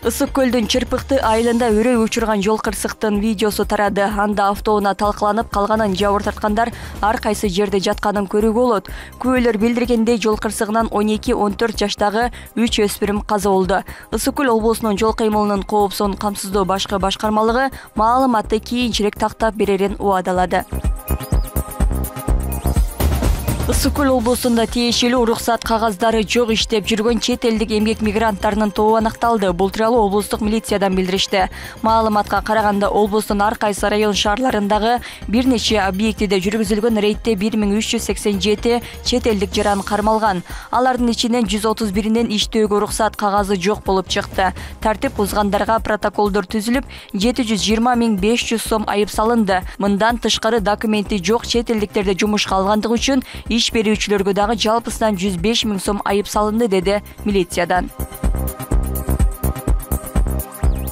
ысык көлдүн чырпыкты айылында үрөй учурган жол кырсыктын видеосу тарады. Анда автоунаа талкаланып калганын жабыр тарткандар ар кайсы жерде жатканын көрүүгө болот. Күбөлөр билдиргендей жол кырсыгынан он эки он төрт жаштагы үч өспүрүм каза болду. Ысык көл облусунун жол кыймылынын коопсуздугун камсыздоо башкы башкармалыгы маалыматты кийинчерээк тактап берерин убадалады ысык көл облусунда тиешелүү уруксат кагаздары жок иштеп жүргөн чет элдик эмгек мигранттарынын тобу аныкталды бул тууралуу облустук милициядан билдиришти маалыматка караганда облустун ар кайсы район шаарларындагы бир нече объектиде жүргүзүлгөн рейдте бир миң үч жүз сексен жети чет элдик жаран кармалган алардын ичинен жүз отуз биринин иштөөгө уруксат кагазы жок болуп чыкты тартип бузгандарга протоколдор түзүлүп жети жүз жыйырма миң беш жүз сом айып салынды. Мындан тышкары документи жок чет элдиктерди жумушка алгандыгы үчүн иш берүүчүлөргө дагы жалпысынан жүз беш миң сом айып салынды деди милициядан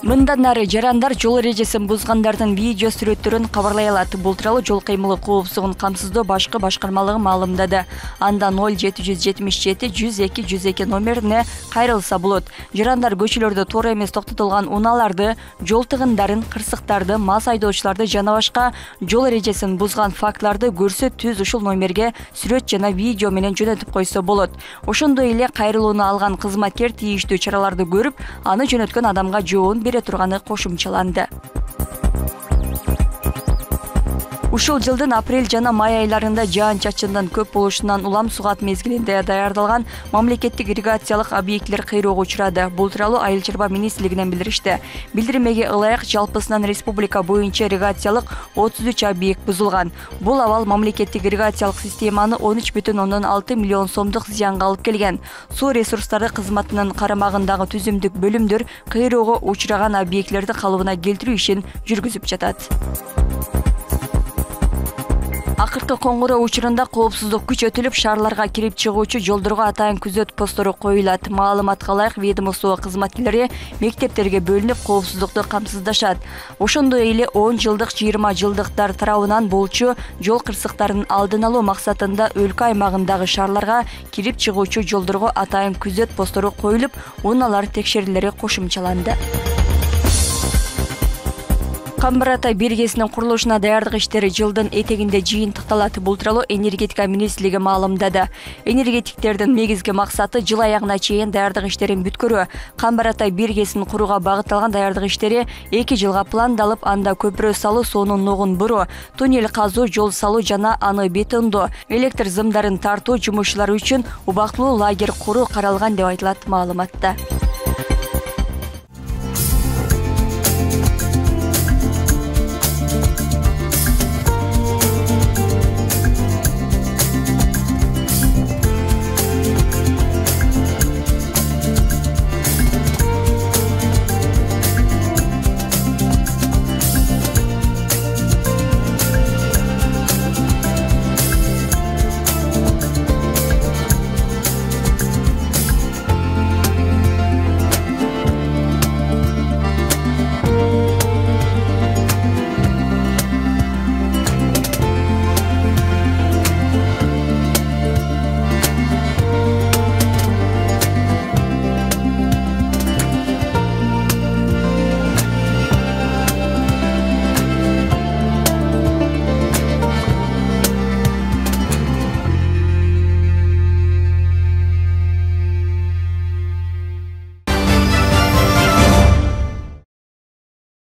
мындан ары жарандар жол эрежесин бузгандардын видео сүрөттөрүн кабарлай алат бул тууралуу жол кыймылы коопсуздугун камсыздоо башкы башкармалыгы маалымдады анда ноль жети жүз жетимиш жети жүз эки жүз эки номерине кайрылса болот. Жарандар көчөлөрдө туура эмес токтотулган унааларды жол тыгындарын кырсыктарды мас айдоочуларды жана башка жол эрежесин бузган фактыларды көрсө түз ушул номерге сүрөт жана видео менен жөнөтүп койсо болот. Ошондой эле кайрылууну алган кызматкер тийиштүү чараларды көрүп аны жөнөткөн адамга жообун бере турганы кошумчаланды ушул жылдын апрель жана май айларында жаан чачындын көп болушунан улам сугат мезгилинде даярдалган мамлекеттик ирригациялык объектилер кыйроого учурады. Бул тууралуу айыл чарба министрлигинен билдиришти билдирмеге ылайык жалпысынан республика боюнча ирригациялык отуз үч объект бузулган. Бул абал мамлекеттик ирригациялык системаны он үч бүтүн ондон алты миллион сомдук зыянга алып келген. Суу ресурстары кызматынын карамагындагы түзүмдүк бөлүмдөр кыйроого учураган объектилерди калыбына келтирүү ишин жүргүзүп жатат. Акыркы коңгуроо учурунда коопсуздук күчөтүлүп шаарларга кирип чыгуучу жолдорго атайын күзөт посттору коюлат. Маалыматка ылайык ведомство кызматкерлери мектептерге бөлүнүп коопсуздукту камсыздашат. Ошондой эле он жылдык жыйырма жылдыктар тарабынан болчу жол кырсыктарын алдын алуу максатында өлкө аймагындагы шаарларга кирип чыгуучу жолдорго атайын күзөт посттору коюлуп унаалар текшерүүлөрү кошумчаланды камбар атай биргесинин курулушуна даярдык иштери жылдын этегинде жыйынтыкталат бул тууралуу энергетика министрлиги маалымдады. Энергетиктердин негизги максаты жыл аягына чейин даярдык иштерин бүткөрүү. Камбар атай биргесин курууга багытталган даярдык иштери эки жылга пландалып анда көпүрө салуу суунун нугун буруу туннель казуу жол салуу жана аны бетондоо электр зымдарын тартуу жумушчулары үчүн убактылуу лагерь куруу каралган деп айтылат маалыматта